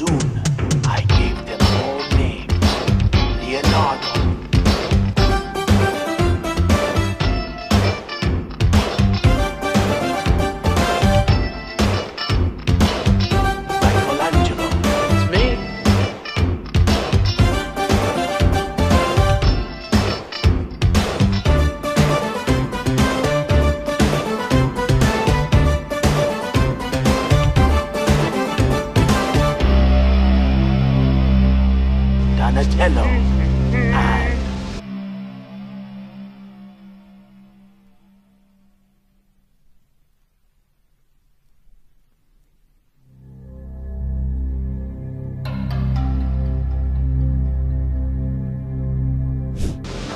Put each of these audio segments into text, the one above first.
soon. Donatello.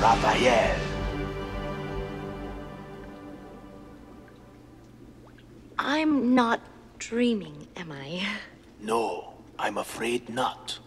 Raphael. I'm not dreaming, am I? No, I'm afraid not.